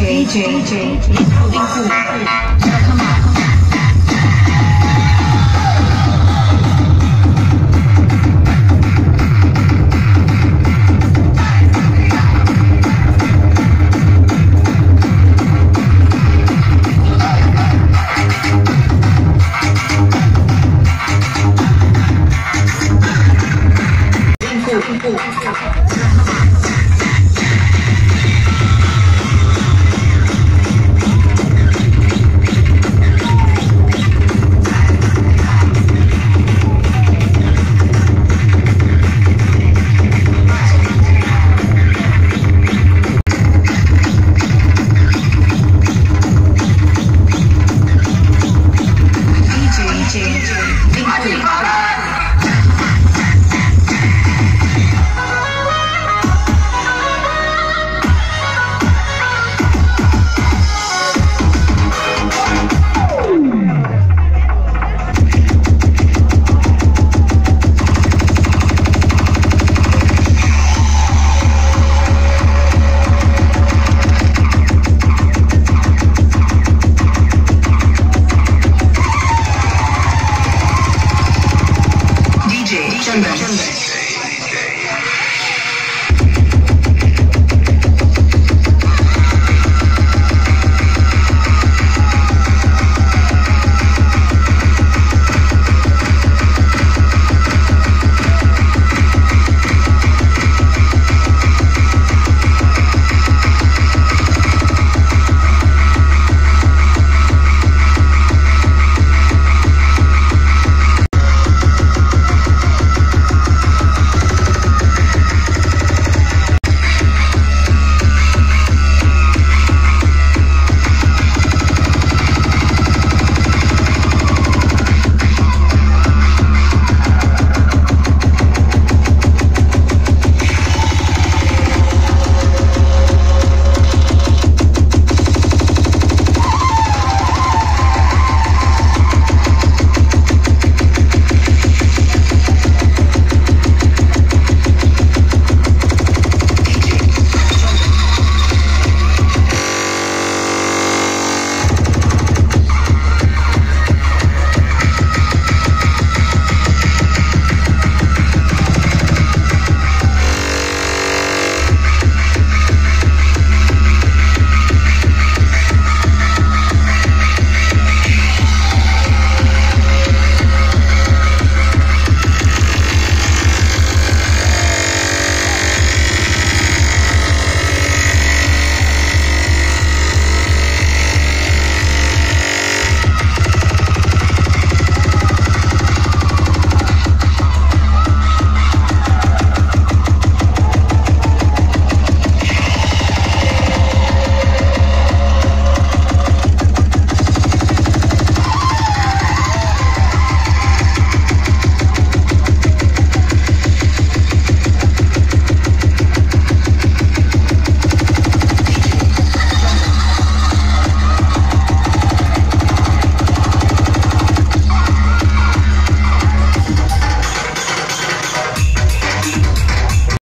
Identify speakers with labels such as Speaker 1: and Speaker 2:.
Speaker 1: DJ DJ DJ
Speaker 2: 真的 Thank you.